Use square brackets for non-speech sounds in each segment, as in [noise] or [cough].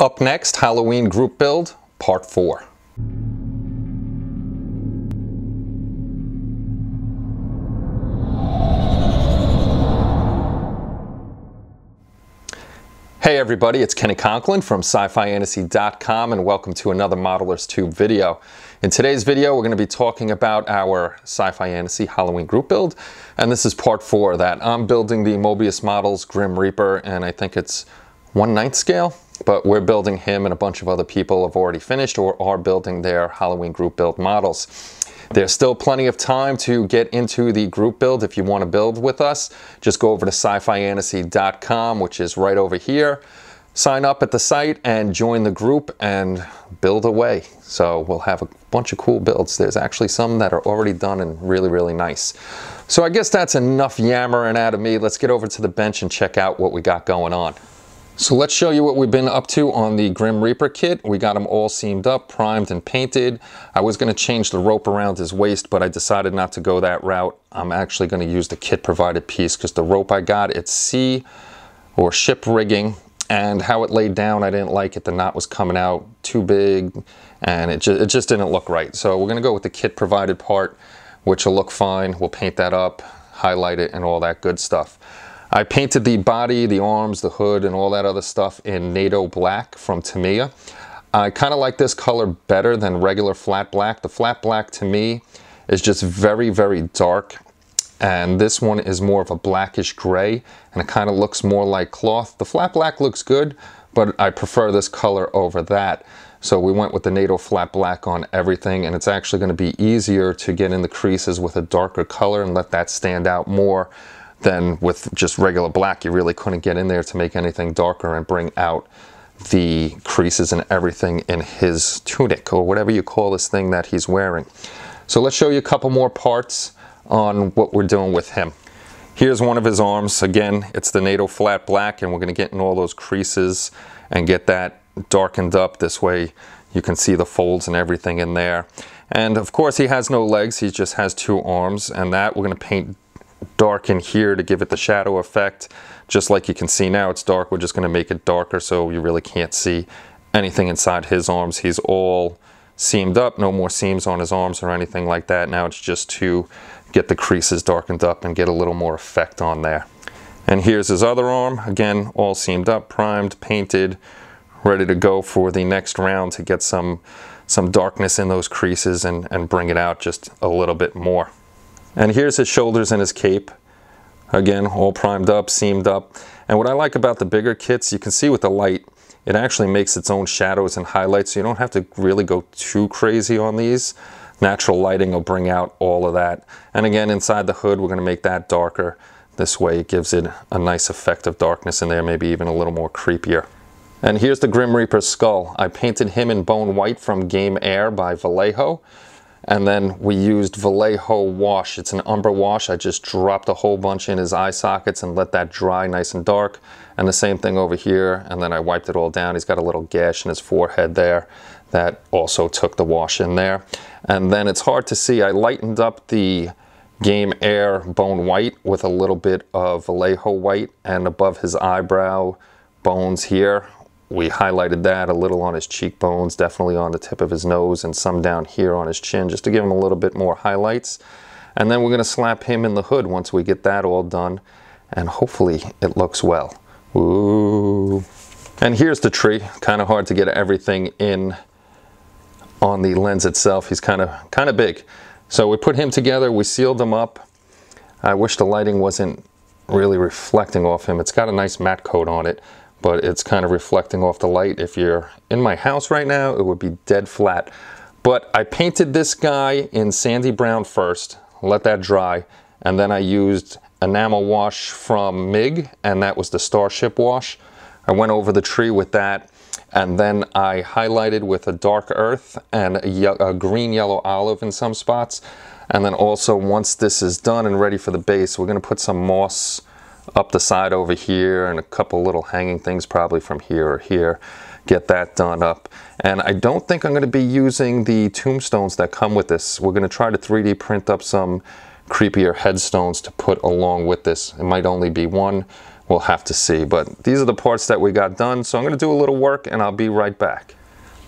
Up next, Halloween group build, part four. Hey everybody, it's Kenny Conklin from SciFiAntasy.com and welcome to another Modelers Tube video. In today's video, we're going to be talking about our Sci-Fi Halloween group build, and this is part four of that. I'm building the Moebius Models Grim Reaper, and I think it's one ninth scale, but we're building him and a bunch of other people have already finished or are building their Halloween group build models. There's still plenty of time to get into the group build if you want to build with us. Just go over to sci-fiantasy.com, which is right over here. Sign up at the site and join the group and build away. So we'll have a bunch of cool builds. There's actually some that are already done and really, really nice. So I guess that's enough yammering out of me. Let's get over to the bench and check out what we got going on. So let's show you what we've been up to on the Grim Reaper kit. We got them all seamed up, primed and painted. I was gonna change the rope around his waist, but I decided not to go that route. I'm actually gonna use the kit provided piece because the rope I got, it's C or ship rigging and how it laid down, I didn't like it. The knot was coming out too big and it, ju it just didn't look right. So we're gonna go with the kit provided part, which will look fine. We'll paint that up, highlight it and all that good stuff. I painted the body, the arms, the hood, and all that other stuff in NATO black from Tamiya. I kind of like this color better than regular flat black. The flat black to me is just very, very dark. And this one is more of a blackish gray, and it kind of looks more like cloth. The flat black looks good, but I prefer this color over that. So we went with the NATO flat black on everything, and it's actually going to be easier to get in the creases with a darker color and let that stand out more then with just regular black, you really couldn't get in there to make anything darker and bring out the creases and everything in his tunic or whatever you call this thing that he's wearing. So let's show you a couple more parts on what we're doing with him. Here's one of his arms. Again, it's the NATO flat black and we're gonna get in all those creases and get that darkened up. This way you can see the folds and everything in there. And of course he has no legs, he just has two arms and that we're gonna paint dark in here to give it the shadow effect. Just like you can see now it's dark, we're just gonna make it darker so you really can't see anything inside his arms. He's all seamed up, no more seams on his arms or anything like that. Now it's just to get the creases darkened up and get a little more effect on there. And here's his other arm, again, all seamed up, primed, painted, ready to go for the next round to get some, some darkness in those creases and, and bring it out just a little bit more. And here's his shoulders and his cape. Again, all primed up, seamed up. And what I like about the bigger kits, you can see with the light, it actually makes its own shadows and highlights, so you don't have to really go too crazy on these. Natural lighting will bring out all of that. And again, inside the hood, we're gonna make that darker. This way it gives it a nice effect of darkness in there, maybe even a little more creepier. And here's the Grim Reaper's skull. I painted him in bone white from Game Air by Vallejo. And then we used Vallejo wash. It's an umber wash. I just dropped a whole bunch in his eye sockets and let that dry nice and dark. And the same thing over here. And then I wiped it all down. He's got a little gash in his forehead there that also took the wash in there. And then it's hard to see. I lightened up the Game Air Bone White with a little bit of Vallejo White and above his eyebrow bones here we highlighted that a little on his cheekbones, definitely on the tip of his nose and some down here on his chin just to give him a little bit more highlights. And then we're gonna slap him in the hood once we get that all done and hopefully it looks well. Ooh. And here's the tree, kind of hard to get everything in on the lens itself. He's kind of kind of big. So we put him together, we sealed him up. I wish the lighting wasn't really reflecting off him. It's got a nice matte coat on it but it's kind of reflecting off the light. If you're in my house right now, it would be dead flat. But I painted this guy in sandy brown first, let that dry, and then I used enamel wash from MIG, and that was the Starship wash. I went over the tree with that, and then I highlighted with a dark earth and a, a green yellow olive in some spots. And then also once this is done and ready for the base, we're gonna put some moss up the side over here and a couple little hanging things probably from here or here get that done up and I don't think I'm going to be using the tombstones that come with this we're going to try to 3d print up some creepier headstones to put along with this it might only be one we'll have to see. But these are the parts that we got done. So I'm gonna do a little work and I'll be right back.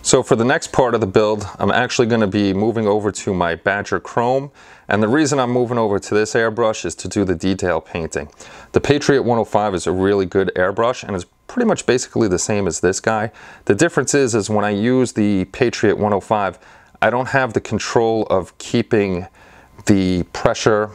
So for the next part of the build, I'm actually gonna be moving over to my Badger Krome. And the reason I'm moving over to this airbrush is to do the detail painting. The Patriot 105 is a really good airbrush and it's pretty much basically the same as this guy. The difference is, is when I use the Patriot 105, I don't have the control of keeping the pressure,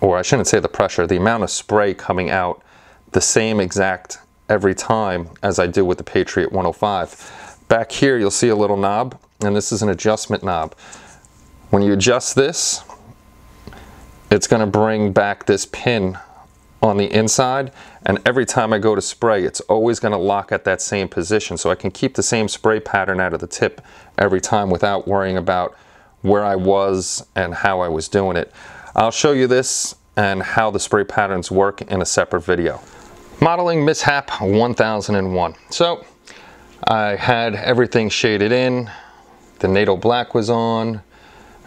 or I shouldn't say the pressure, the amount of spray coming out the same exact every time as I do with the Patriot 105. Back here, you'll see a little knob, and this is an adjustment knob. When you adjust this, it's gonna bring back this pin on the inside, and every time I go to spray, it's always gonna lock at that same position, so I can keep the same spray pattern out of the tip every time without worrying about where I was and how I was doing it. I'll show you this and how the spray patterns work in a separate video. Modeling Mishap 1001. So I had everything shaded in. The NATO black was on.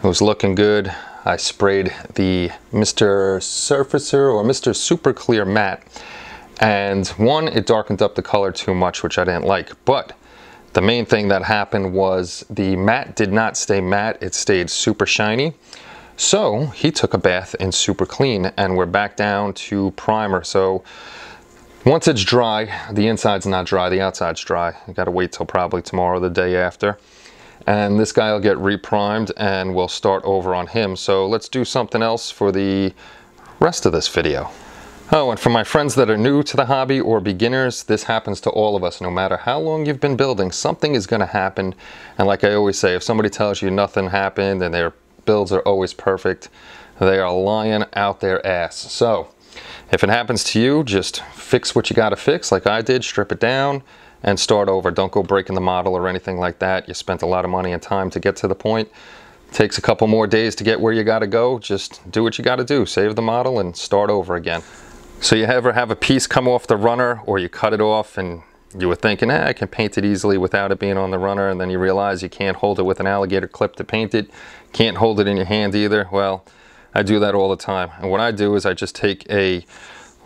It was looking good. I sprayed the Mr. Surfacer or Mr. Super Clear Matte. And one, it darkened up the color too much, which I didn't like. But the main thing that happened was the matte did not stay matte. It stayed super shiny. So he took a bath in super clean and we're back down to primer. So once it's dry, the inside's not dry, the outside's dry. You gotta wait till probably tomorrow, the day after. And this guy will get reprimed and we'll start over on him. So let's do something else for the rest of this video. Oh, and for my friends that are new to the hobby or beginners, this happens to all of us. No matter how long you've been building, something is gonna happen. And like I always say, if somebody tells you nothing happened and their builds are always perfect, they are lying out their ass. So if it happens to you, just fix what you gotta fix like I did, strip it down and start over. Don't go breaking the model or anything like that. You spent a lot of money and time to get to the point. takes a couple more days to get where you gotta go. Just do what you gotta do. Save the model and start over again. So you ever have a piece come off the runner or you cut it off and you were thinking, eh, I can paint it easily without it being on the runner, and then you realize you can't hold it with an alligator clip to paint it, can't hold it in your hand either. Well, I do that all the time. And what I do is I just take a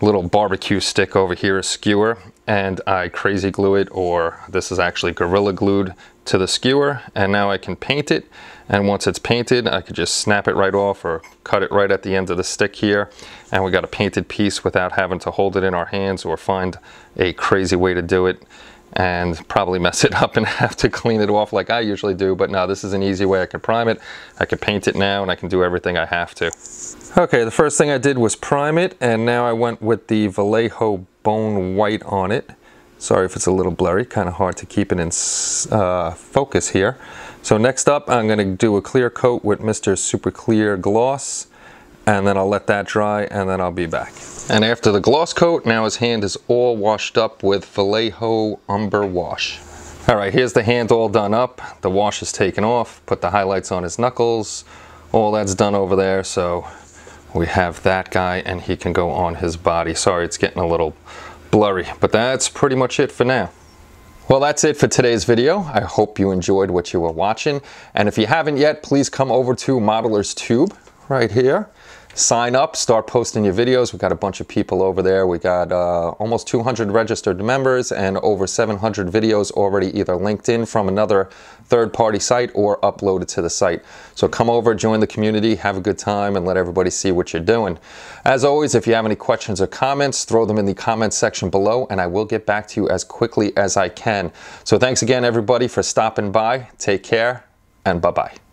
little barbecue stick over here, a skewer, and I crazy glue it, or this is actually Gorilla glued to the skewer, and now I can paint it. And once it's painted, I could just snap it right off or cut it right at the end of the stick here. And we got a painted piece without having to hold it in our hands or find a crazy way to do it and probably mess it up and [laughs] have to clean it off like I usually do. But now this is an easy way I can prime it. I can paint it now and I can do everything I have to. Okay, the first thing I did was prime it and now I went with the Vallejo Bone White on it. Sorry if it's a little blurry, kind of hard to keep it in uh, focus here. So next up, I'm to do a clear coat with Mr. Super Clear Gloss and then I'll let that dry and then I'll be back. And after the gloss coat, now his hand is all washed up with Vallejo Umber Wash. All right, here's the hand all done up. The wash is taken off, put the highlights on his knuckles. All that's done over there, so we have that guy and he can go on his body. Sorry, it's getting a little blurry, but that's pretty much it for now. Well, that's it for today's video. I hope you enjoyed what you were watching. And if you haven't yet, please come over to Modeler's Tube right here sign up, start posting your videos. We've got a bunch of people over there. We got uh, almost 200 registered members and over 700 videos already either linked in from another third-party site or uploaded to the site. So come over, join the community, have a good time, and let everybody see what you're doing. As always, if you have any questions or comments, throw them in the comments section below, and I will get back to you as quickly as I can. So thanks again, everybody, for stopping by. Take care, and bye-bye.